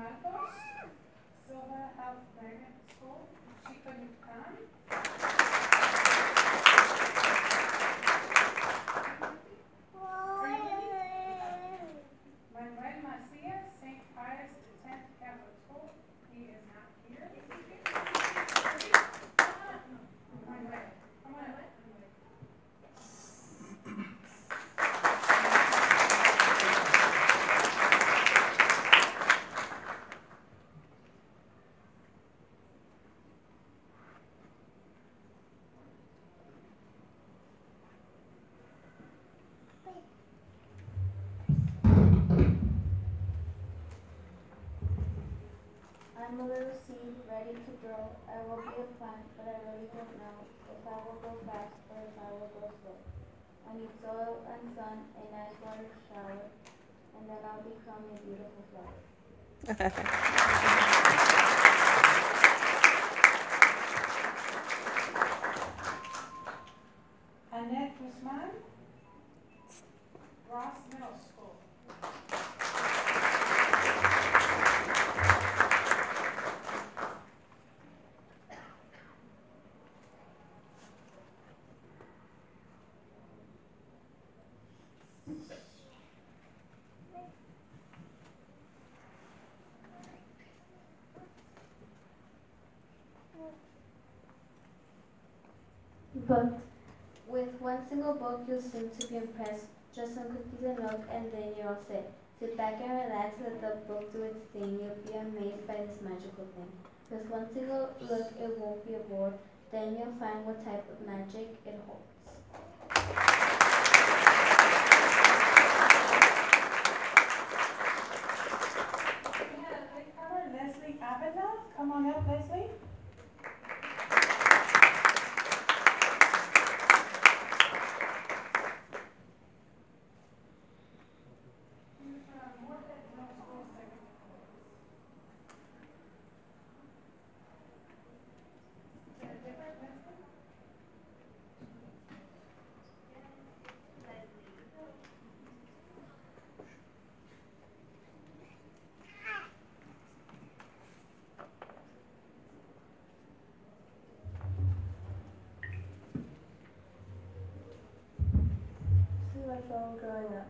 Marcos, Silva Health Magnet School, Chico Yucatan. I'm a little seed ready to grow. I will be a plant, but I really don't know if I will grow fast or if I will grow slow. I need soil and sun, a nice water shower, and then I'll become a beautiful flower. Annette Guzman, Ross Middle School. But with one single book, you'll seem to be impressed. Just some cookies and milk, and then you're all set. Sit back and relax, let the book do its thing. You'll be amazed by this magical thing. With one single look, it won't be a bore. Then you'll find what type of magic it holds. Leslie come on up, Leslie. She's from Morehead Middle School, second class. Is that different, Leslie? See my phone growing up.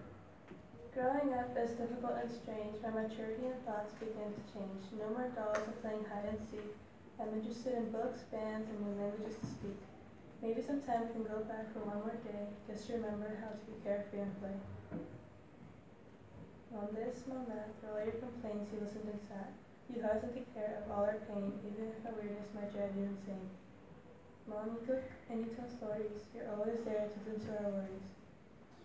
Growing up is difficult and strange. My maturity and thoughts began to change. No more dolls and playing hide and seek. I'm interested in books, bands, and new languages to speak. Maybe sometime we can go back for one more day, just to remember how to be carefree and play. On this moment, for all your complaints, you listened and sat. You hugged and took care of all our pain, even if our weirdness might drive you insane. Mom, you cook and you tell stories. You're always there to listen to our worries.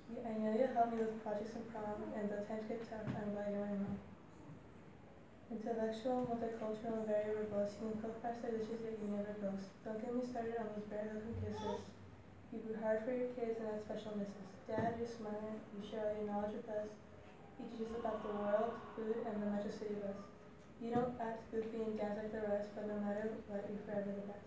I know you'll help me with projects and prom, and though times get tough, I'm glad you're my mom. Intellectual, multicultural, and very robust, you can cook pasta dishes that you never boast. Don't get me started on those hugs and kisses. You grew hard for your kids and had special misses. Dad, you're smart, you share all your knowledge with us. You teach us about the world, food, and the Metro City bus. You don't act goofy and dance like the rest, but no matter what, you're forever the best.